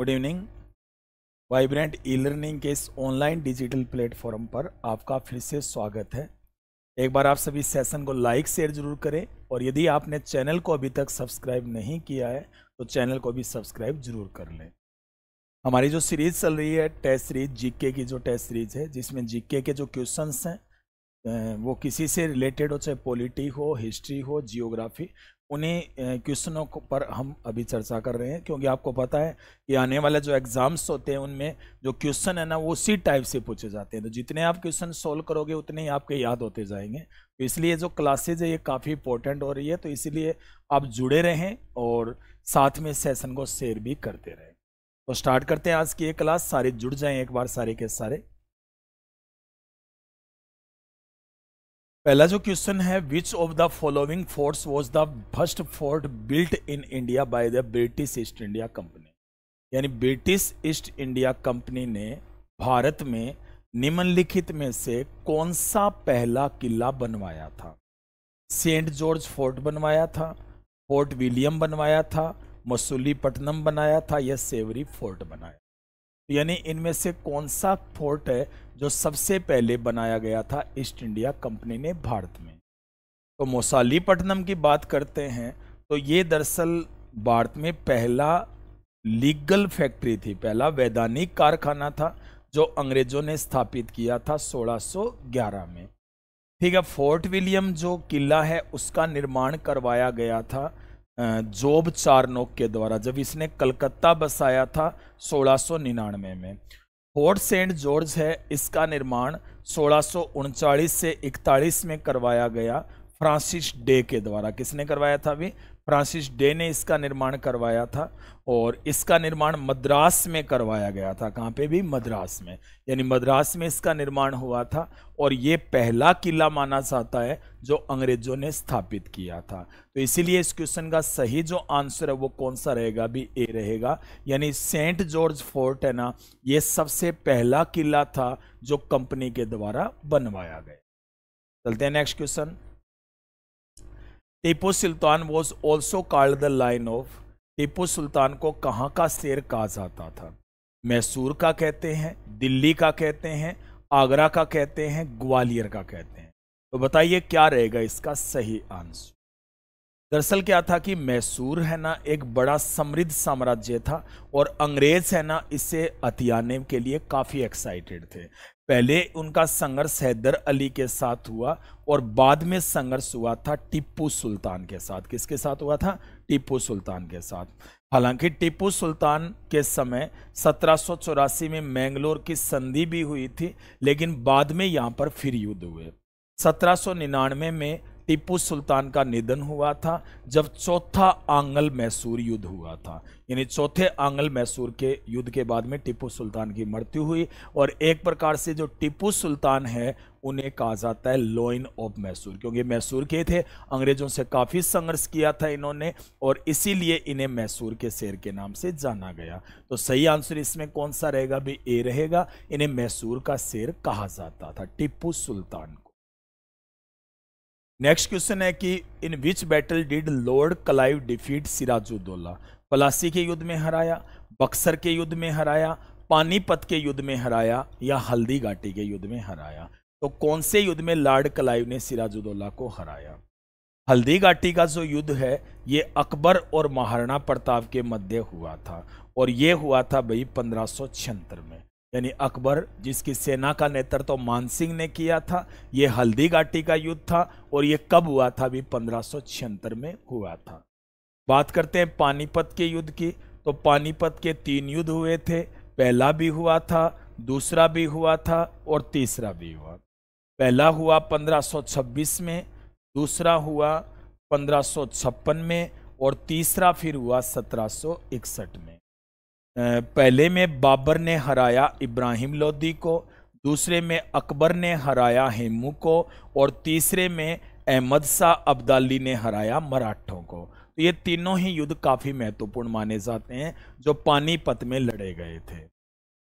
Good evening vibrant e learning के इस online digital platform पर आपका फिर से स्वागत है। एक बार आप सभी सेशन को लाइक शेयर ज़रूर करें और यदि आपने चैनल को अभी तक सब्सक्राइब नहीं किया है तो चैनल को भी सब्सक्राइब ज़रूर कर लें। हमारी जो सीरीज़ चल रही है टेस्ट सीरीज़ जीके की जो टेस्ट सीरीज़ है, जिसमें जीके के जो क्वेश्चंस हैं वो किसी से रिलेटेड हो, चाहे पॉलिटी हो हिस्ट्री हो जियोग्राफी उन्हीं क्वेश्चनों पर हम अभी चर्चा कर रहे हैं, क्योंकि आपको पता है कि आने वाले जो एग्ज़ाम्स होते हैं, उनमें जो क्वेश्चन है ना, वो उसी टाइप से पूछे जाते हैं। तो जितने आप क्वेश्चन सोल्व करोगे, उतने ही आपके याद होते जाएँगे। तो इसलिए जो क्लासेज है, ये काफ़ी इंपॉर्टेंट हो रही है तो इसीलिए आप जुड़े रहें और साथ में सेशन को शेयर भी करते रहें। तो स्टार्ट करते हैं आज की ये क्लास सारे जुड़ जाएँ एक बार, सारे के सारे। पहला जो क्वेश्चन है which of the following forts was the first fort built in India by the British East India Company यानी ब्रिटिश ईस्ट इंडिया कंपनी ने भारत में निम्नलिखित में से कौन सा पहला किला बनवाया था? सेंट जॉर्ज फोर्ट बनवाया था फोर्ट विलियम बनवाया था मसूलीपट्टनम बनाया था या सेवरी फोर्ट बनाया यानी इनमें से कौन सा फोर्ट है जो सबसे पहले बनाया गया था ईस्ट इंडिया कंपनी ने भारत में? तो मोसालीपट्टनम की बात करते हैं तो ये दरअसल भारत में पहला लीगल फैक्ट्री थी, पहला वैधानिक कारखाना था जो अंग्रेज़ों ने स्थापित किया था 1611 में। ठीक है, फोर्ट विलियम जो किला है उसका निर्माण करवाया गया था जोब चारनोक के द्वारा, जब इसने कलकत्ता बसाया था सोलह में। फोर्ट सेंट जॉर्ज है, इसका निर्माण सोलह से इकतालीस में करवाया गया फ्रांसिस डे के द्वारा। किसने करवाया था अभी? फ्रांसिस डे ने इसका निर्माण करवाया था और इसका निर्माण मद्रास में करवाया गया था। कहाँ पे भी? मद्रास में। यानी मद्रास में इसका निर्माण हुआ था और ये पहला किला माना जाता है जो अंग्रेज़ों ने स्थापित किया था। तो इसीलिए इस क्वेश्चन का सही जो आंसर है वो कौन सा रहेगा? भी ए रहेगा। यानी सेंट जॉर्ज फोर्ट है ना, ये सबसे पहला किला था जो कंपनी के द्वारा बनवाया गया। चलते हैं next question. Tipu Sultan was also called the line of Tipu Sultan को कहाँ का शेर कहा जाता था? मैसूर का कहते हैं, दिल्ली का कहते हैं, आगरा का कहते हैं, ग्वालियर का कहते हैं। तो बताइए क्या रहेगा इसका सही आंसर? दरअसल क्या था कि मैसूर है ना एक बड़ा समृद्ध साम्राज्य था और अंग्रेज़ है ना इसे हथियाने के लिए काफ़ी एक्साइटेड थे। पहले उनका संघर्ष हैदर अली के साथ हुआ और बाद में संघर्ष हुआ था टिप्पू सुल्तान के साथ। किसके साथ हुआ था? टिप्पू सुल्तान के साथ। हालाँकि टिप्पू सुल्तान के समय सत्रह सौ चौरासी में मैंगलोर की संधि भी हुई थी, लेकिन बाद में यहाँ पर फिर युद्ध हुए। सत्रह सौ निन्यानवे में टीपू सुल्तान का निधन हुआ था, जब चौथा आंगल मैसूर युद्ध हुआ था। यानी चौथे आंगल मैसूर के युद्ध के बाद में टीपू सुल्तान की मृत्यु हुई और एक प्रकार से जो टीपू सुल्तान है, उन्हें कहा जाता है लोइन ऑफ़ मैसूर क्योंकि मैसूर के थे, अंग्रेज़ों से काफ़ी संघर्ष किया था इन्होंने और इसीलिए इन्हें मैसूर के शेर के नाम से जाना गया। तो सही आंसर इसमें कौन सा रहेगा? भी ए रहेगा। इन्हें मैसूर का शेर कहा जाता था टिप्पू सुल्तान नेक्स्ट क्वेश्चन है कि in which battle did Lord Clive defeat Sirajuddaula Plassey के युद्ध में हराया बक्सर के युद्ध में हराया पानीपत के युद्ध में हराया, या हल्दी घाटी के युद्ध में हराया? तो कौन से युद्ध में लॉर्ड कलाइव ने सिराजुद्दौला को हराया? हल्दी घाटी का जो युद्ध है, ये अकबर और महाराणा प्रताप के मध्य हुआ था, और ये हुआ था भाई पंद्रह में। यानी अकबर, जिसकी सेना का नेतृत्व तो मान सिंह ने किया था, ये हल्दी घाटी का युद्ध था और ये कब हुआ था अभी पंद्रह में हुआ था। बात करते हैं पानीपत के युद्ध की। तो पानीपत के तीन युद्ध हुए थे। पहला भी हुआ था, दूसरा भी हुआ था और तीसरा भी हुआ। पहला हुआ 1526 में, दूसरा हुआ 1556 में और तीसरा फिर हुआ 1761 में। पहले में बाबर ने हराया इब्राहिम लोदी को, दूसरे में अकबर ने हराया हेमू को, और तीसरे में अहमद शाह अब्दाली ने हराया मराठों को। तो ये तीनों ही युद्ध काफ़ी महत्वपूर्ण माने जाते हैं, जो पानीपत में लड़े गए थे।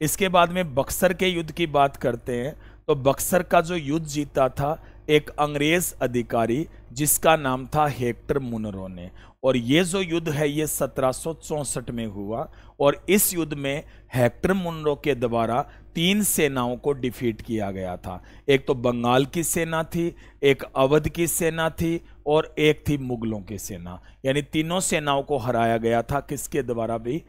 इसके बाद में बक्सर के युद्ध की बात करते हैं तो बक्सर का जो युद्ध जीता था, एक अंग्रेज़ अधिकारी, जिसका नाम था हेक्टर मुनरो ने। और ये जो युद्ध है, ये सत्रह में हुआ और इस युद्ध में हेक्टर मुनरो के द्वारा तीन सेनाओं को डिफीट किया गया था। एक तो बंगाल की सेना थी, एक अवध की सेना थी और एक थी मुगलों की सेना। यानी तीनों सेनाओं को हराया गया था। किसके द्वारा भी?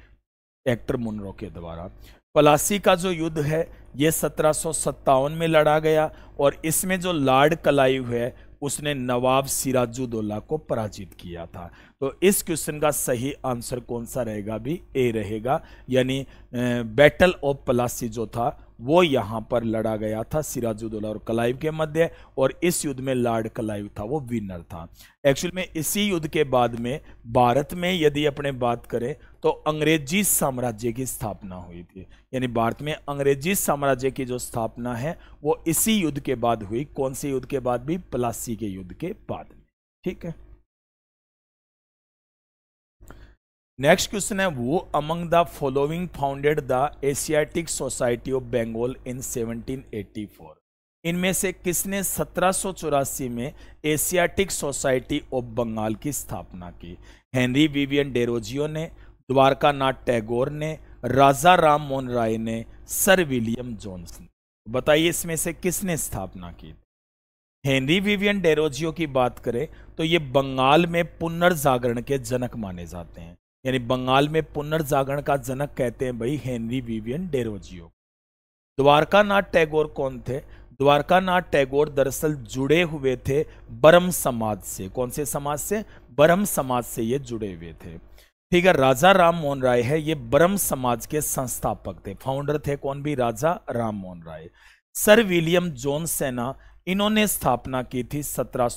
एक्टर मुनरो के द्वारा। पलासी का जो युद्ध है, ये सत्रह सौ सत्तावन में लड़ा गया और इसमें जो लार्ड कलाइव है उसने नवाब सिराजुद्दौला को पराजित किया था। तो इस क्वेश्चन का सही आंसर कौन सा रहेगा? भी ए रहेगा, यानी बैटल ऑफ़ प्लासी जो था वो यहाँ पर लड़ा गया था सिराजुद्दौला और कलाइव के मध्य, और इस युद्ध में लॉर्ड कलाइव था, वो विनर था। एक्चुअल में इसी युद्ध के बाद में, भारत में यदि अपने बात करें तो अंग्रेज़ी साम्राज्य की स्थापना हुई थी। यानी भारत में अंग्रेज़ी साम्राज्य की जो स्थापना है, वो इसी युद्ध के बाद हुई। कौन से युद्ध के बाद भी? प्लासी के युद्ध के बाद ठीक है? नेक्स्ट क्वेश्चन है who among the following founded the Asiatic Society of Bengal in 1784 इनमें से किसने सत्रह में एशियाटिक सोसाइटी ऑफ़ बंगाल की स्थापना की? हेनरी विवियन डेरोजियो ने द्वारका नाथ टैगोर ने राजा राम मोहन राय ने सर विलियम जोन्स ने। बताइए इसमें से किसने स्थापना की? हेनरी विवियन डेरोजियो की बात करें तो ये बंगाल में पुनर्जागरण के जनक माने जाते हैं। यानी बंगाल में पुनर्जागरण का जनक कहते हैं भाई Henry Vivian Derozio. Dwarka Nath Tagore कौन थे? द्वारका नाथ टैगोर दरअसल जुड़े हुए थे ब्रह्म समाज से। कौन से समाज से? ब्रह्म समाज से ये जुड़े हुए थे। ठीक है, राजा राम मोहन राय है, ये ब्रह्म समाज के संस्थापक थे। फाउंडर थे कौन भी? Raja Ram Mohan Roy. Sir William Jones सेना इन्होंने स्थापना की थी सत्रह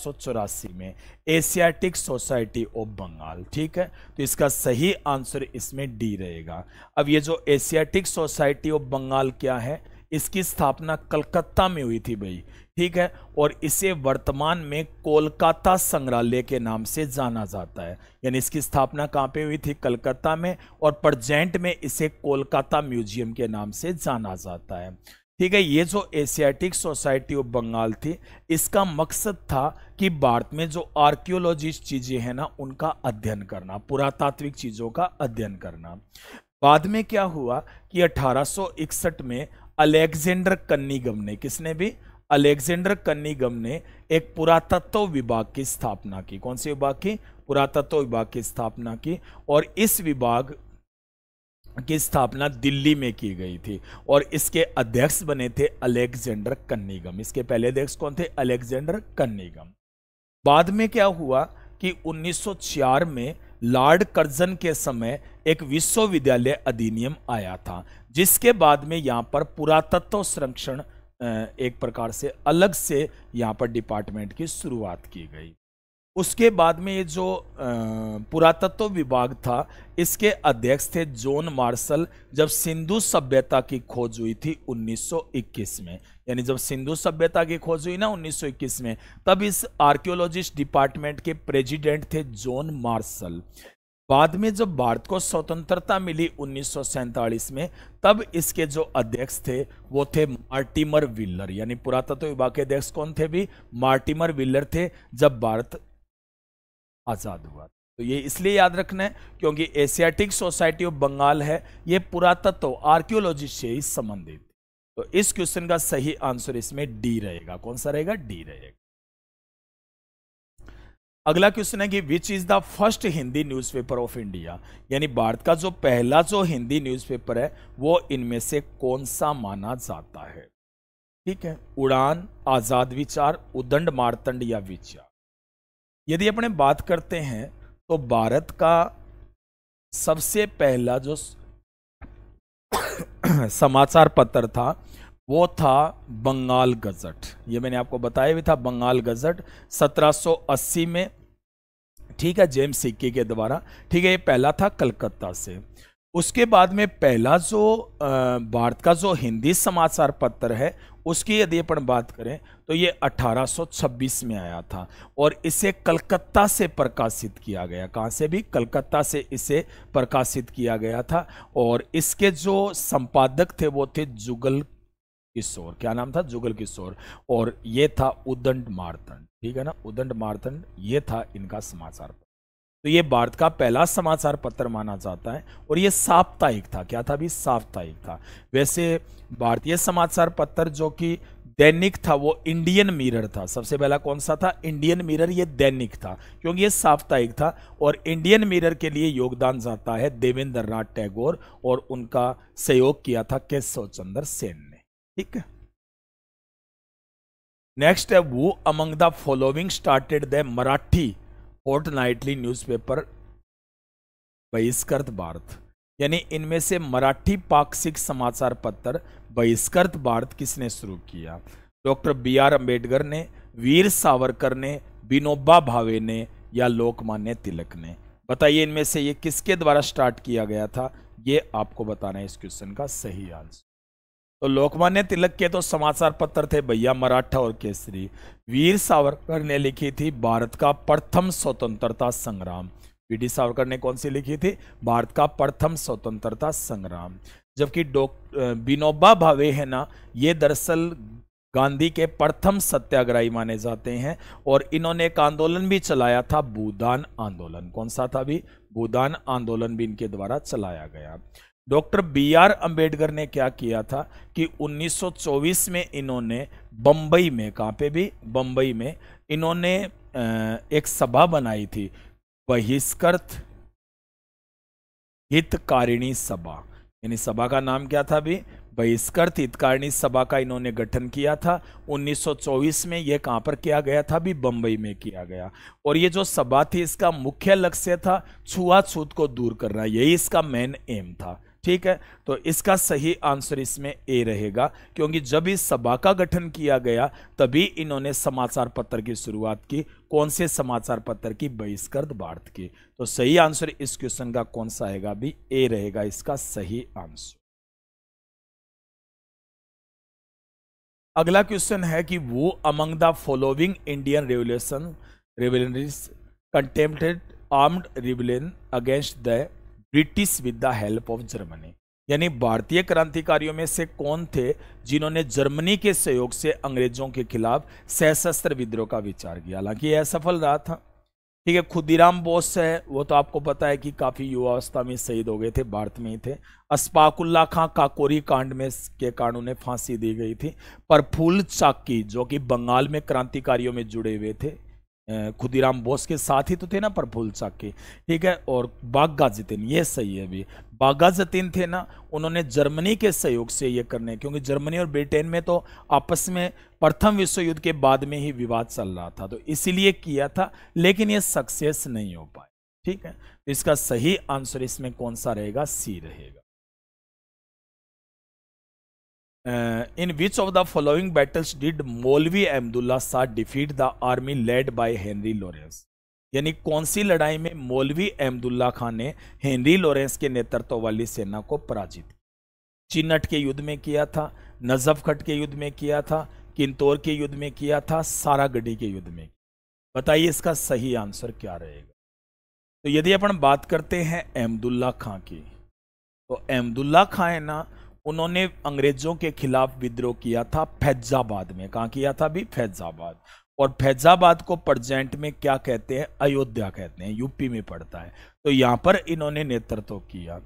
में एशियाटिक सोसाइटी ऑफ़ बंगाल ठीक है? तो इसका सही आंसर इसमें डी रहेगा। अब ये जो एशियाटिक सोसाइटी ऑफ़ बंगाल क्या है? इसकी स्थापना कलकत्ता में हुई थी भाई, ठीक है? और इसे वर्तमान में कोलकाता संग्रहालय के नाम से जाना जाता है। यानी इसकी स्थापना कहाँ पे हुई थी? कलकत्ता में, और प्रजेंट में इसे कोलकाता म्यूज़ियम के नाम से जाना जाता है। ठीक है, ये जो एशियाटिक सोसाइटी ऑफ़ बंगाल थी, इसका मकसद था कि भारत में जो आर्कियोलॉजिस्ट चीज़ें हैं ना, उनका अध्ययन करना, पुरातात्विक चीज़ों का अध्ययन करना। बाद में क्या हुआ कि 1861 में अलेक्जेंडर कन्नीगम ने, किसने भी? अलेक्जेंडर कन्नीगम ने एक पुरातत्व विभाग की स्थापना की। कौन से विभाग की? पुरातत्व विभाग की स्थापना की। और इस विभाग की स्थापना दिल्ली में की गई थी और इसके अध्यक्ष बने थे अलेक्जेंडर कन्नीगम। इसके पहले अध्यक्ष कौन थे? Alexander Cunningham. बाद में क्या हुआ कि 1904 में लॉर्ड कर्जन के समय एक विश्वविद्यालय अधिनियम आया था, जिसके बाद में यहाँ पर पुरातत्व संरक्षण एक प्रकार से अलग से यहाँ पर डिपार्टमेंट की शुरुआत की गई। उसके बाद में ये जो पुरातत्व विभाग था, इसके अध्यक्ष थे जॉन मार्शल, जब सिंधु सभ्यता की खोज हुई थी 1921 में। यानी जब सिंधु सभ्यता की खोज हुई ना 1921 में, तब इस आर्कियोलॉजिस्ट डिपार्टमेंट के प्रेसिडेंट थे जॉन मार्शल। बाद में जब भारत को स्वतंत्रता मिली उन्नीस सौ सैंतालीस में, तब इसके जो अध्यक्ष थे, वो थे मार्टिमर विल्लर। यानी पुरातत्व विभाग के अध्यक्ष कौन थे भी? मार्टिमर विल्लर थे। जब भारत आज़ाद हुआ। तो ये इसलिए याद रखना है क्योंकि एशियाटिक सोसाइटी ऑफ़ बंगाल है, ये पुरातत्व, आर्कियोलॉजी से ही संबंधित तो इस क्वेश्चन का सही आंसर इसमें डी रहेगा। कौन सा रहेगा? डी रहेगा। अगला क्वेश्चन है कि which is the first Hindi newspaper of India यानी भारत का जो पहला जो हिंदी न्यूज़पेपर है, वो इनमें से कौन सा माना जाता है? ठीक है, उड़ान, आज़ाद विचार, उदंड मारतंड या विचार। यदि अपने बात करते हैं तो भारत का सबसे पहला जो समाचार पत्र था, वो था बंगाल गजट। ये मैंने आपको बताया भी था, बंगाल गजट 1780 में, ठीक है, जेम्स सिक्की के द्वारा, ठीक है, ये पहला था कलकत्ता से। उसके बाद में पहला जो भारत का जो हिंदी समाचार पत्र है उसकी यदि अपन बात करें तो ये 1826 में आया था और इसे कलकत्ता से प्रकाशित किया गया। कहाँ से भी? कलकत्ता से इसे प्रकाशित किया गया था और इसके जो संपादक थे, वो थे जुगल किशोर। क्या नाम था? जुगल किशोर। और ये था उदंड मारतंड। ठीक है ना? उदंड मारतंड, ये था इनका समाचार तो ये भारत का पहला समाचार पत्र माना जाता है और ये साप्ताहिक था। क्या था भी साप्ताहिक था। वैसे भारतीय समाचार पत्र जो कि दैनिक था, वो इंडियन मिरर था। सबसे पहला कौन सा था? Indian Mirror. ये दैनिक था, क्योंकि ये साप्ताहिक था और इंडियन मिरर के लिए योगदान जाता है देवेंद्र नाथ टैगोर और उनका सहयोग किया था केशव चंद्र सेन ने। ठीक है? नेक्स्ट है, who among the following started the Marathi fortnightly newspaper Bahishkrit Bharat. यानी इनमें से मराठी पाक्षिक समाचार पत्र बहिष्कृत भारत किसने शुरू किया? डॉक्टर बी आर अंबेडकर ने, वीर सावरकर ने, विनोबा भावे ने या लोकमान्य तिलक ने? बताइए इनमें से ये किसके द्वारा स्टार्ट किया गया था? ये आपको बताना है इस क्वेश्चन का सही आंसर। तो लोकमान्य तिलक के तो समाचार पत्र थे भैया मराठा और केसरी। वीर सावरकर ने लिखी थी, भारत का प्रथम स्वतंत्रता संग्राम। वी डी सावरकर ने कौन सी लिखी थी? भारत का प्रथम स्वतंत्रता संग्राम। जबकि विनोबा भावे है ना, ये दरअसल गांधी के प्रथम सत्याग्रही माने जाते हैं और इन्होंने एक आंदोलन भी चलाया था, भूदान आंदोलन। कौन सा था भी भूदान आंदोलन भी इनके द्वारा चलाया गया। डॉक्टर बी आर अंबेडकर ने क्या किया था कि 1924 में इन्होंने बम्बई में, कहाँ पे भी बम्बई में इन्होंने एक सभा बनाई थी, बहिष्कृत हितकारिणी सभा। यानी सभा का नाम क्या था भी बहिष्कृत हितकारिणी सभा का इन्होंने गठन किया था। 1924 में यह कहाँ पर किया गया था? भी बंबई में किया गया। और ये जो सभा थी, इसका मुख्य लक्ष्य था छुआछूत को दूर करना। यही इसका मेन एम था। ठीक है? तो इसका सही आंसर इसमें ए रहेगा, क्योंकि जब इस सभा का गठन किया गया, तभी इन्होंने समाचार पत्र की शुरुआत की, कौन से समाचार पत्र की? बहिष्कृत भारत की। तो सही आंसर इस क्वेश्चन का कौन सा आएगा? भी ए रहेगा इसका सही आंसर। अगला क्वेश्चन है कि who among the following Indian revolution रेवलरीज contemplated armed rebellion against the British with the help of Germany. यानी भारतीय क्रांतिकारियों में से कौन थे जिन्होंने जर्मनी के सहयोग से अंग्रेज़ों के खिलाफ सशस्त्र विद्रोह का विचार किया? हालाँकि यह सफल रहा था। ठीक है, खुदीराम बोस है, वो तो आपको पता है कि काफ़ी युवावस्था में शहीद हो गए थे, भारत में ही थे। अस्पाकुल्ला खां काकोरी कांड में के कारण उन्हें फांसी दी गई थी। पर फूल चाकी जो कि बंगाल में क्रांतिकारियों में जुड़े हुए थे खुदीराम बोस के साथ ही तो थे ना प्रफुल्ल चाकी ठीक है? और बागा जतीन ये सही है अभी। बागा जतीन थे ना, उन्होंने जर्मनी के सहयोग से ये करने, क्योंकि जर्मनी और ब्रिटेन में तो आपस में प्रथम विश्व युद्ध के बाद में ही विवाद चल रहा था तो इसीलिए किया था, लेकिन ये सक्सेस नहीं हो पाए ठीक है? तो इसका सही आंसर इसमें कौन सा रहेगा? सी रहेगा। In which of the following battles did Maulvi Ahmadullah Shah defeat the army led by Henry Lawrence यानी कौन सी लड़ाई में मौलवी अहमदुल्ला खान ने हेनरी लॉरेंस के नेतृत्व वाली सेना को पराजित चिन्नट के युद्ध में किया था, नजफखट के युद्ध में किया था किंतौर के युद्ध में किया था, सारागढ़ी के युद्ध में बताइए इसका सही आंसर क्या रहेगा? तो यदि अपन बात करते हैं अहमदुल्ला खां की तो अहमदुल्ला खां है ना उन्होंने अंग्रेज़ों के खिलाफ विद्रोह किया था फैजाबाद में। कहा किया था भी फैजाबाद। और फैजाबाद को प्रजेंट में क्या कहते हैं? अयोध्या कहते हैं। यूपी में पड़ता है। तो यहाँ पर इन्होंने नेतृत्व किया।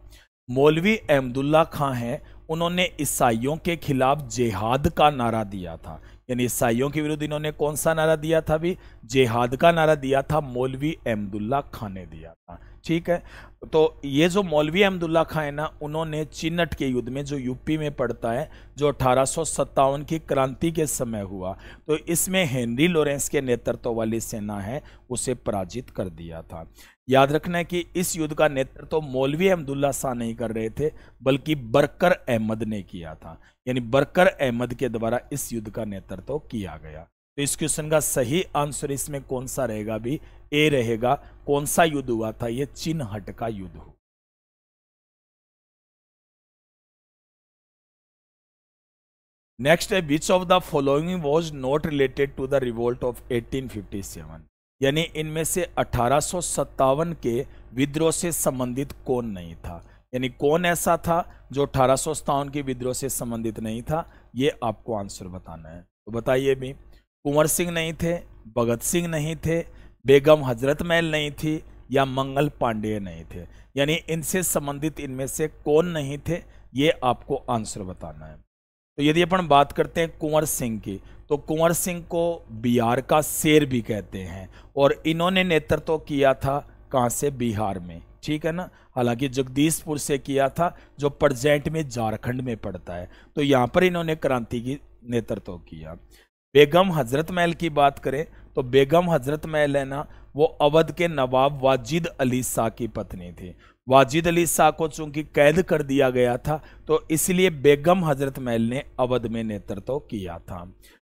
मौलवी अहमदुल्ला खां हैं। उन्होंने ईसाइयों के खिलाफ जेहाद का नारा दिया था। यानी ईसाइयों के विरुद्ध इन्होंने कौन सा नारा दिया था भी जेहाद का नारा दिया था, मौलवी अहमदुल्ला खां ने दिया था। ठीक है? तो ये जो मौलवी अहमदुल्ला खां है ना, उन्होंने चिन्नट के युद्ध में, जो यूपी में पड़ता है, जो अठारह सौ सत्तावन की क्रांति के समय हुआ तो इसमें हेनरी लॉरेंस के नेतृत्व वाली सेना है, उसे पराजित कर दिया था। याद रखना है कि इस युद्ध का नेतृत्व मौलवी अहमदुल्ला शाह नहीं कर रहे थे, बल्कि बरकर अहमद ने किया था। यानी बरकर अहमद के द्वारा इस युद्ध का नेतृत्व किया गया। तो इस क्वेश्चन का सही आंसर इसमें कौन सा रहेगा भी? ए रहेगा, कौन सा युद्ध हुआ था? ये चिन्हट का युद्ध हो। नेक्स्ट है which of the following was not related to the revolt of 1857 यानी इनमें से अठारह के विद्रोह से संबंधित कौन नहीं था? यानी कौन ऐसा था जो अठारह के विद्रोह से संबंधित नहीं था? ये आपको आंसर बताना है। तो बताइए भी। कुंवर सिंह नहीं थे, भगत सिंह नहीं थे, बेगम हज़रत महल नहीं थी या मंगल पांडेय नहीं थे। यानी इनसे संबंधित इनमें से कौन नहीं थे, ये आपको आंसर बताना है। तो यदि अपन बात करते हैं कुंवर सिंह की तो कुंवर सिंह को बिहार का शेर भी कहते हैं और इन्होंने नेतृत्व किया था कहाँ से? बिहार में। ठीक है ना? हालाँकि जगदीशपुर से किया था, जो प्रजेंट में झारखंड में पड़ता है। तो यहाँ पर इन्होंने क्रांति की नेतृत्व किया। बेगम हज़रत महल की बात करें तो बेगम हज़रत महल है ना, वो अवध के नवाब वाजिद अली शाह की पत्नी थी। वाजिद अली शाह को चूँकि कैद कर दिया गया था तो इसलिए बेगम हज़रत महल ने अवध में नेतृत्व किया था।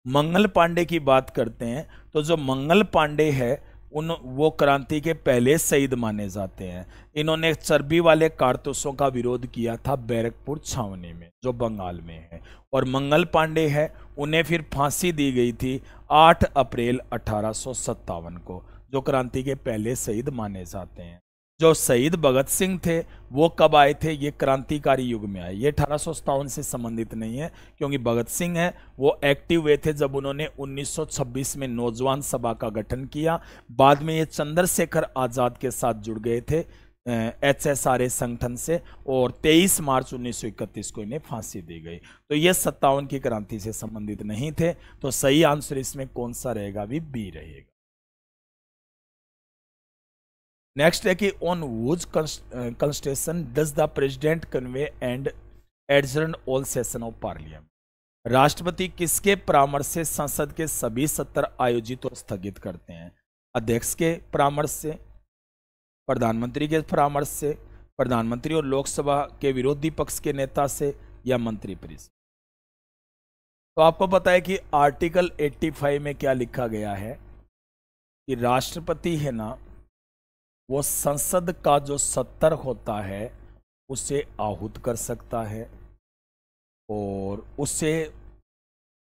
मंगल पांडे की बात करते हैं तो जो मंगल पांडे है उन, वो क्रांति के पहले शहीद माने जाते हैं। इन्होंने चर्बी वाले कारतूसों का विरोध किया था बैरकपुर छावनी में, जो बंगाल में है। और मंगल पांडे है, उन्हें फिर फांसी दी गई थी 8 अप्रैल अठारह सौ सत्तावन को, जो क्रांति के पहले शहीद माने जाते हैं। जो शहीद भगत सिंह थे, वो कब आए थे? ये क्रांतिकारी युग में आए। ये अठारह सौ सत्तावन से संबंधित नहीं है, क्योंकि भगत सिंह है, वो एक्टिव हुए थे जब उन्होंने 1926 में नौजवान सभा का गठन किया। बाद में ये चंद्रशेखर आज़ाद के साथ जुड़ गए थे एच एस आर ए संगठन से, और 23 मार्च 1931 को इन्हें फांसी दी गई। तो ये सत्तावन की क्रांति से संबंधित नहीं थे तो सही आंसर इसमें कौन सा रहेगा? भी बी रहेगा। नेक्स्ट है कि on whose consultation does the president convene and adjourn all session of parliament राष्ट्रपति किसके परामर्श से संसद के सभी सत्र आयोजित और स्थगित करते हैं? अध्यक्ष के परामर्श से, प्रधानमंत्री के परामर्श से, प्रधानमंत्री और लोकसभा के विरोधी पक्ष के नेता से या मंत्री परिषद तो आपको पता है कि आर्टिकल 85 में क्या लिखा गया है कि राष्ट्रपति है ना वो संसद का जो सत्तर होता है, उसे आहूत कर सकता है और उसे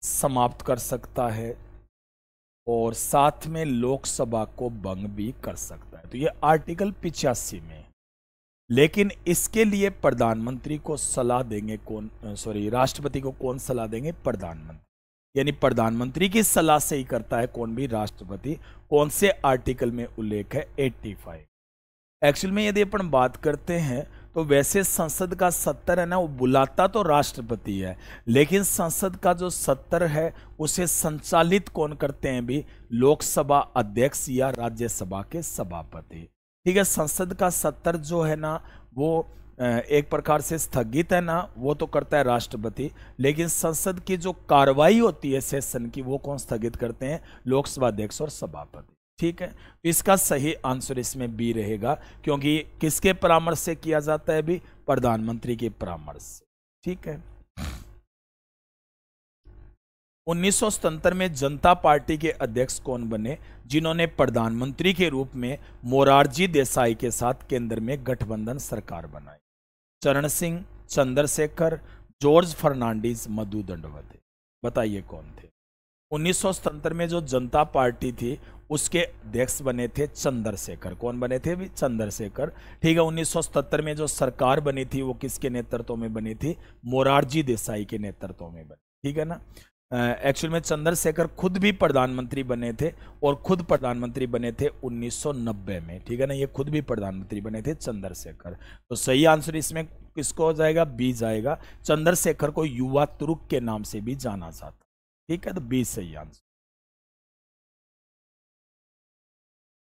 समाप्त कर सकता है और साथ में लोकसभा को भंग भी कर सकता है। तो ये आर्टिकल पिचासी में। लेकिन इसके लिए प्रधानमंत्री को सलाह देंगे कौन, सॉरी, राष्ट्रपति को कौन सलाह देंगे? प्रधानमंत्री। यानी प्रधानमंत्री की सलाह से ही करता है कौन भी राष्ट्रपति, कौन से आर्टिकल में उल्लेख है 85 एक्चुअल में यदि अपन बात करते हैं तो वैसे संसद का सत्तर है ना, वो बुलाता तो राष्ट्रपति है, लेकिन संसद का जो सत्तर है, उसे संचालित कौन करते हैं भी लोकसभा अध्यक्ष या राज्यसभा के सभापति। ठीक है, संसद का सत्तर जो है ना, वो एक प्रकार से स्थगित है ना, वो तो करता है राष्ट्रपति, लेकिन संसद की जो कार्रवाई होती है सेशन की, वो कौन स्थगित करते हैं? लोकसभा अध्यक्ष और सभापति। ठीक है? इसका सही आंसर इसमें बी रहेगा, क्योंकि किसके परामर्श से किया जाता है भी प्रधानमंत्री के परामर्श से। ठीक है? उन्नीस में जनता पार्टी के अध्यक्ष कौन बने? जिन्होंने प्रधानमंत्री के रूप में मोरारजी देसाई के साथ केंद्र में गठबंधन सरकार बनाई। चरण सिंह, चंद्रशेखर, जॉर्ज फर्नांडिस मधु दंडवत बताइए कौन थे? उन्नीस में जो जनता पार्टी थी, उसके अध्यक्ष बने थे चंद्रशेखर। कौन बने थे? भी चंद्रशेखर। ठीक है, उन्नीस में जो सरकार बनी थी, वो किसके नेतृत्व में बनी थी? मोरारजी देसाई के नेतृत्व में बनी। ठीक है ना? एक्चुअल में चंद्रशेखर खुद भी प्रधानमंत्री बने थे और खुद प्रधानमंत्री बने थे 1990 में, ठीक है ना? ये खुद भी प्रधानमंत्री बने थे चंद्रशेखर। तो सही आंसर इसमें किसको हो जाएगा? बी जाएगा। चंद्रशेखर को युवा तुर्क के नाम से भी जाना जाता ठीक है? तो बी सही answer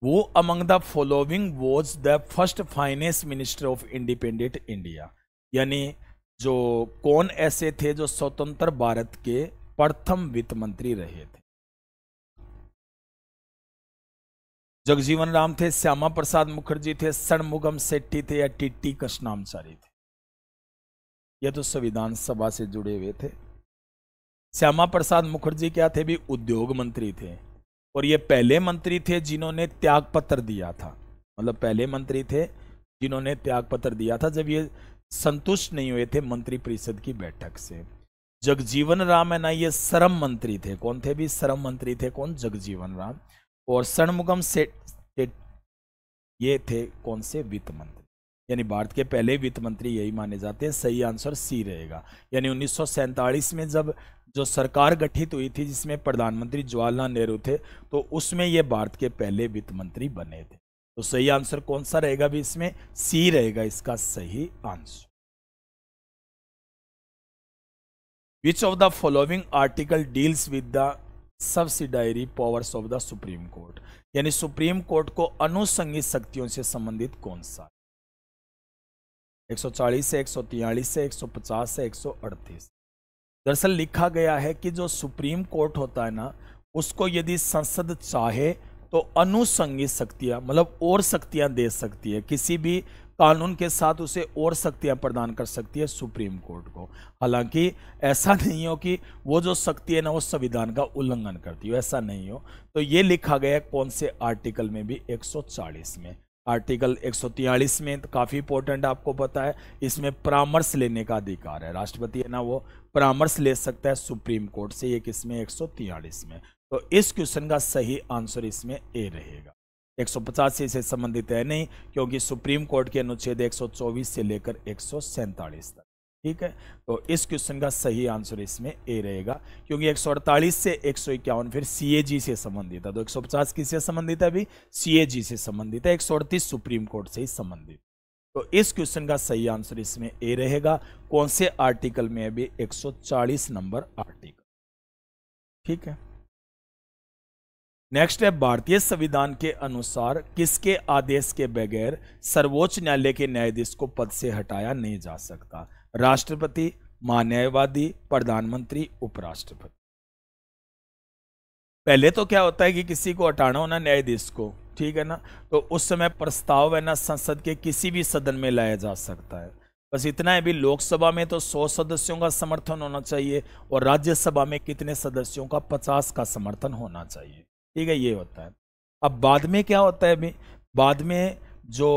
who among the following was the first finance minister of independent India यानी जो कौन ऐसे थे जो स्वतंत्र भारत के प्रथम वित्त मंत्री रहे थे। जगजीवन राम थे, श्यामा प्रसाद मुखर्जी थे, षणमुगम सेट्टी थे, या टिट्टी कृष्णामचारी थे। यह तो संविधान सभा से जुड़े हुए थे। श्यामा प्रसाद मुखर्जी क्या थे? भी उद्योग मंत्री थे। और ये पहले मंत्री थे जिन्होंने त्याग पत्र दिया था। मतलब पहले मंत्री थे जिन्होंने त्याग पत्र दिया था। जब ये संतुष्ट नहीं हुए थे मंत्री परिषद की बैठक से। जगजीवन राम है ना, ये श्रम मंत्री थे। कौन थे भी? श्रम मंत्री थे कौन? जगजीवन राम। और षणमुगम से ये थे कौन से? वित्त मंत्री। यानी भारत के पहले वित्त मंत्री यही माने जाते हैं। सही आंसर सी रहेगा। यानी उन्नीस सौ सैंतालीस में जब, जो सरकार गठित हुई थी, जिसमें प्रधानमंत्री जवाहरलाल नेहरू थे तो उसमें ये भारत के पहले वित्त मंत्री बने थे। तो सही आंसर कौन सा रहेगा भी इसमें? सी रहेगा इसका सही answer. Which of the following article deals with the subsidiary powers of the Supreme Court यानी सुप्रीम कोर्ट को अनुसंगित शक्तियों से संबंधित कौन सा? 140 से 143 से 150 से 138 दरअसल लिखा गया है कि जो सुप्रीम कोर्ट होता है ना, उसको यदि संसद चाहे तो अनुसंगित शक्तियाँ मतलब और शक्तियाँ दे सकती है। किसी भी कानून के साथ उसे और शक्तियाँ प्रदान कर सकती है सुप्रीम कोर्ट को। हालाँकि ऐसा नहीं हो कि वो जो शक्ति है ना, वो संविधान का उल्लंघन करती हो। ऐसा नहीं हो। तो ये लिखा गया कौन से आर्टिकल में भी? 140 में। आर्टिकल 143 में तो काफ़ी इंपॉर्टेंट आपको पता है। इसमें परामर्श लेने का अधिकार है। राष्ट्रपति है ना, वो परामर्श ले सकता है सुप्रीम कोर्ट से। ये किसमें 143 में। तो इस क्वेश्चन का सही आंसर इसमें ए रहेगा। 185 से संबंधित है नहीं, क्योंकि सुप्रीम कोर्ट के अनुच्छेद 124 से लेकर एक सौ सैंतालीस तक। ठीक है? तो इस क्वेश्चन का सही आंसर इसमें ए रहेगा, क्योंकि 148 से एक सौ इक्यावन फिर CAG से संबंधित है। तो 150 किससे संबंधित है अभी? CAG से संबंधित है, एक सौ अड़तीस सुप्रीम कोर्ट से ही संबंधित। तो इस क्वेश्चन का सही आंसर इसमें ए रहेगा, कौन से आर्टिकल में अभी? 140 नंबर आर्टिकल। ठीक है? नेक्स्ट है, भारतीय संविधान के अनुसार किसके आदेश के बगैर सर्वोच्च न्यायालय के न्यायाधीश को पद से हटाया नहीं जा सकता? राष्ट्रपति महान्यायवादी प्रधानमंत्री, उपराष्ट्रपति। पहले तो क्या होता है कि किसी को हटाना होना न्यायाधीश को, ठीक है ना? तो उस समय प्रस्ताव है ना, संसद के किसी भी सदन में लाया जा सकता है। बस इतना है भी लोकसभा में तो 100 सदस्यों का समर्थन होना चाहिए और राज्यसभा में कितने सदस्यों का? 50 का समर्थन होना चाहिए। ठीक है, ये होता है। अब बाद में क्या होता है, बाद में जो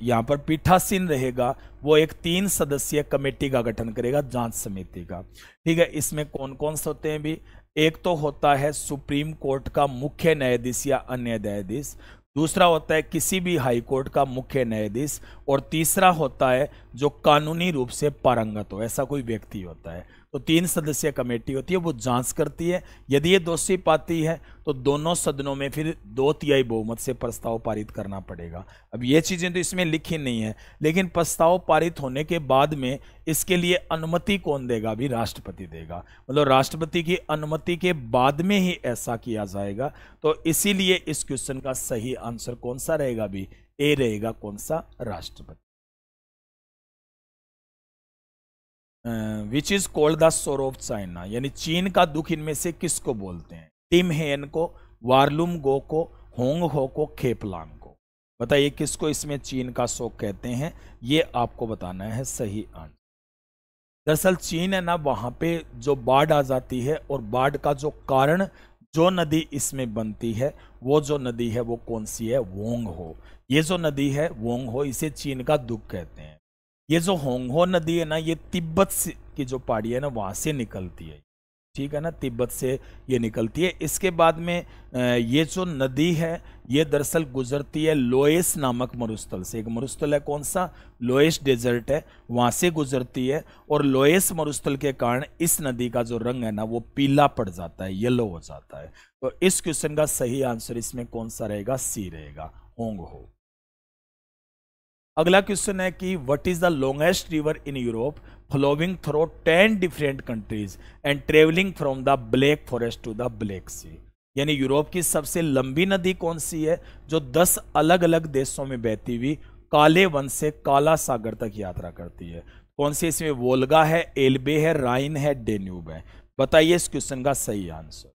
यहाँ पर पीठासीन रहेगा, वो एक तीन सदस्यीय कमेटी का गठन करेगा, जाँच समिति का। ठीक है, इसमें कौन कौन से होते हैं भी? एक तो होता है सुप्रीम कोर्ट का मुख्य न्यायाधीश या अन्य न्यायाधीश। दूसरा होता है किसी भी हाई कोर्ट का मुख्य न्यायाधीश। और तीसरा होता है जो कानूनी रूप से पारंगत हो, ऐसा कोई व्यक्ति होता है। तो तीन सदस्यीय कमेटी होती है, वो जाँच करती है। यदि ये दोषी पाती है तो दोनों सदनों में फिर दो तिहाई बहुमत से प्रस्ताव पारित करना पड़ेगा। अब ये चीज़ें तो इसमें लिखी नहीं है, लेकिन प्रस्ताव पारित होने के बाद में इसके लिए अनुमति कौन देगा? अभी राष्ट्रपति देगा। मतलब राष्ट्रपति की अनुमति के बाद में ही ऐसा किया जाएगा। तो इसीलिए इस क्वेश्चन का सही आंसर कौन सा रहेगा अभी? ए रहेगा कौन सा? राष्ट्रपति। Which is called the sorrow of China यानी चीन का दुख इनमें से किसको बोलते हैं? टिम हेन को वार्लुम गो को होंग हो को खेपलांग को। बताइए किसको इसमें चीन का शोक कहते हैं? ये आपको बताना है सही आंसर। दरअसल चीन है ना, वहाँ पे जो बाढ़ आ जाती है और बाढ़ का जो कारण, जो नदी इसमें बनती है, वो जो नदी है वो कौन सी है? वोंग हो ये जो नदी है वोंग हो इसे चीन का दुख कहते हैं। ये जो होंगहो नदी है ना, ये तिब्बत की जो पहाड़ी है ना, वहाँ से निकलती है। ठीक है ना, तिब्बत से ये निकलती है। इसके बाद में ये जो नदी है, ये दरअसल गुजरती है लोएस नामक मरुस्थल से। एक मरुस्थल है कौन सा? लोएस डेजर्ट है। वहाँ से गुजरती है और लोएस मरुस्थल के कारण इस नदी का जो रंग है ना, वो पीला पड़ जाता है येलो हो जाता है। तो इस क्वेश्चन का सही आंसर इसमें कौन सा रहेगा? सी रहेगा। होंग हो अगला क्वेश्चन है कि what is the longest river in Europe flowing through ten different countries and travelling from the Black Forest to the Black Sea यानी यूरोप की सबसे लंबी नदी कौन सी है जो दस अलग अलग देशों में बहती हुई काले वन से काला सागर तक यात्रा करती है? कौन सी इसमें वोल्गा है, एल्बे है, राइन है, डेन्यूब है? बताइए इस क्वेश्चन का सही आंसर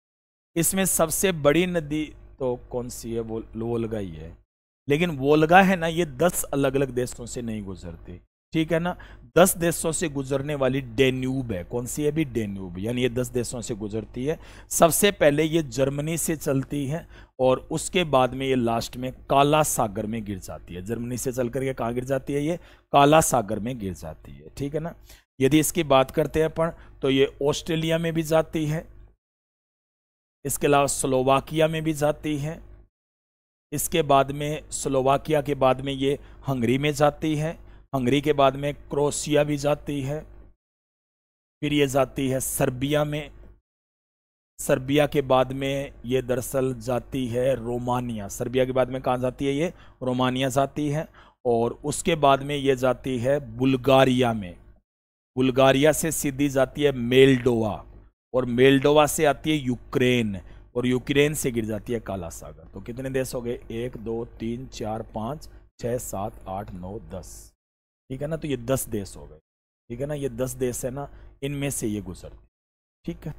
इसमें सबसे बड़ी नदी तो कौन सी है? वो वोल्गा ही है। लेकिन वोलगा है ना, ये दस अलग अलग देशों से नहीं गुजरती। ठीक है ना? दस देशों से गुजरने वाली डेन्यूब है। कौन सी है भी डेन्यूब। यानी ये दस देशों से गुजरती है। सबसे पहले ये जर्मनी से चलती है और उसके बाद में ये लास्ट में काला सागर में गिर जाती है। जर्मनी से चल करके कहाँ गिर जाती है ये? काला सागर में गिर जाती है। ठीक है ना? यदि इसकी बात करते हैं अपन तो ये ऑस्ट्रेलिया में भी जाती है। इसके अलावा स्लोवाकिया में भी जाती है। इसके बाद में, स्लोवाकिया के बाद में ये हंगरी में जाती है, हंगरी के बाद में क्रोशिया भी जाती है, फिर ये जाती है सर्बिया में, सर्बिया के बाद में ये दरअसल जाती है रोमानिया, सर्बिया के बाद में कहाँ जाती है ये? रोमानिया जाती है, और उसके बाद में ये जाती है बुल्गारिया में, बुल्गारिया से सीधी जाती है मेलडोवा, और मेलडोवा से आती है यूक्रेन और यूक्रेन से गिर जाती है काला सागर। तो कितने देश हो गए? एक, दो, तीन, चार, पाँच छः सात, आठ, नौ, दस। ठीक है ना? तो ये दस देश हो गए। ठीक है ना? ये दस देश है ना? इनमें से ये गुजरती ठीक है?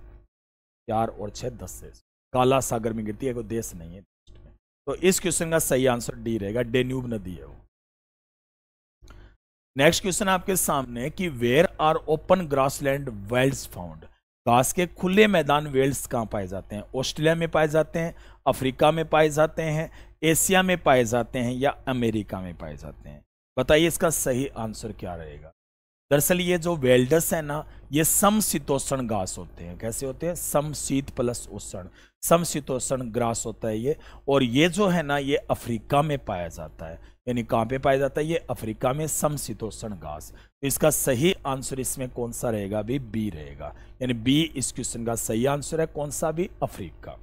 चार और छः दस देश। काला सागर में गिरती है, कोई देश नहीं है। तो इस क्वेश्चन का सही आंसर डी रहेगा। डेन्यूब नदी है वो। नेक्स्ट क्वेश्चन आपके सामने कि where are open grassland velds found घास के खुले मैदान वेल्स कहाँ पाए जाते हैं? ऑस्ट्रेलिया में पाए जाते हैं, अफ्रीका में पाए जाते हैं, एशिया में पाए जाते हैं या अमेरिका में पाए जाते हैं? बताइए इसका सही आंसर क्या रहेगा? दरअसल ये जो वेल्डस है ना, ये समशीतोषण घास होते हैं। कैसे होते हैं? समशीत प्लस उष्ण। समशीतोषण ग्रास होता है ये, और ये जो है ना, ये अफ्रीका में पाया जाता है। यानी कहाँ पे पाया जाता है? ये अफ्रीका में समशीतोषण घास। तो इसका सही आंसर इसमें कौन सा रहेगा? भी बी रहेगा। यानी बी इस क्वेश्चन का सही आंसर है कौन सा? भी अफ्रीका।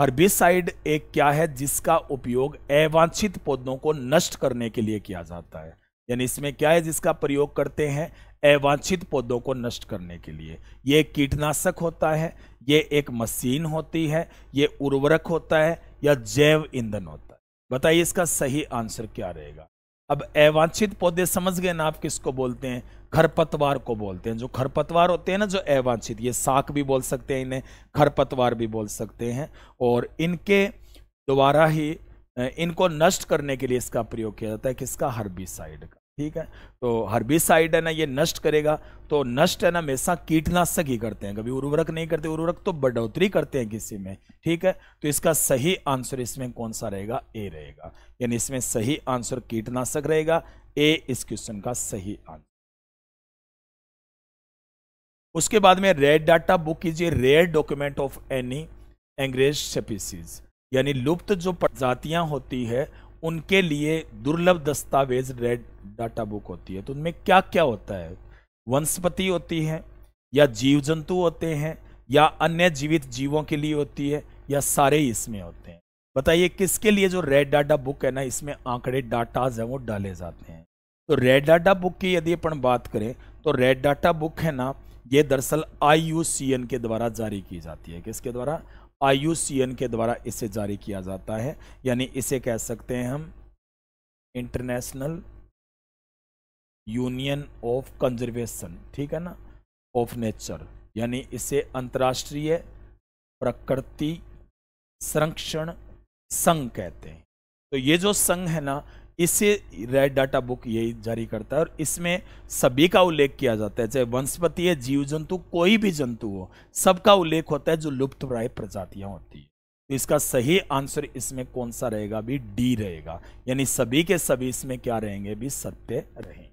हर्बिसाइड एक क्या है? जिसका उपयोग अवांछित पौधों को नष्ट करने के लिए किया जाता है। यानी इसमें क्या है जिसका प्रयोग करते हैं? अवांछित पौधों को नष्ट करने के लिए। ये कीटनाशक होता है, ये एक मशीन होती है, ये उर्वरक होता है या जैव ईंधन होता है। बताइए इसका सही आंसर क्या रहेगा? अब अवांछित पौधे समझ गए ना आप किसको बोलते हैं? खरपतवार को बोलते हैं। जो खरपतवार होते हैं ना, जो अवांछित, ये साख भी बोल सकते हैं इन्हें, खरपतवार भी बोल सकते हैं। और इनके द्वारा ही इनको नष्ट करने के लिए इसका प्रयोग किया जाता है, किसका? हर्बिसाइड का। ठीक है? तो हर्बिसाइड है ना, ये नष्ट करेगा। तो नष्ट है ना, हमेशा कीटनाशक ही करते हैं। कभी उर्वरक नहीं करते, उर्वरक तो बढ़ोतरी करते हैं किसी में। ठीक है? तो इसका सही आंसर इसमें कौन सा रहेगा? ए रहेगा। यानी इसमें सही आंसर कीटनाशक रहेगा। ए इस क्वेश्चन का सही आंसर उसके बाद में रेड डाटा बुक कीजिए। रेयर डॉक्यूमेंट ऑफ़ एनी एंग्रेज स्पीसीज यानी लुप्त जो प्रजातियाँ होती है उनके लिए दुर्लभ दस्तावेज़ रेड डाटा बुक होती है। तो उनमें क्या क्या होता है? वनस्पति होती है, या जीव जंतु होते हैं, या अन्य जीवित जीवों के लिए होती है, या सारे ही इसमें होते हैं। बताइए, किसके लिए जो रेड डाटा बुक है ना, इसमें आंकड़े डाटाज है, वो डाले जाते हैं। तो रेड डाटा बुक की यदि अपन बात करें तो रेड डाटा बुक है ना, ये दरअसल IUCN के द्वारा जारी की जाती है। किसके द्वारा? IUCN के द्वारा इसे जारी किया जाता है, यानी इसे कह सकते हैं हम इंटरनेशनल यूनियन ऑफ़ कंजर्वेशन ठीक है ना? ऑफ़ नेचर यानी इसे अंतर्राष्ट्रीय प्रकृति संरक्षण संघ कहते हैं। तो ये जो संघ है ना इसे रेड डाटा बुक यही जारी करता है और इसमें सभी का उल्लेख किया जाता है, चाहे वनस्पति है जीव जंतु कोई भी जंतु हो, सबका उल्लेख होता है जो लुप्त प्राय प्रजातियाँ होती है। तो इसका सही आंसर इसमें कौन सा रहेगा? भी डी रहेगा। यानी सभी के सभी इसमें क्या रहेंगे? भी सत्य रहेंगे।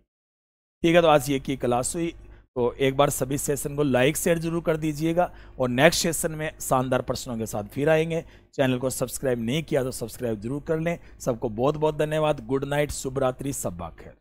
ठीक है तो आज ये की क्लास हुई। तो एक बार सभी सेशन को लाइक शेयर ज़रूर कर दीजिएगा और नेक्स्ट सेशन में शानदार प्रश्नों के साथ फिर आएँगे। चैनल को सब्सक्राइब नहीं किया तो सब्सक्राइब ज़रूर कर लें। सबको बहुत बहुत धन्यवाद। गुड नाइट शुभ रात्रि, सब खैर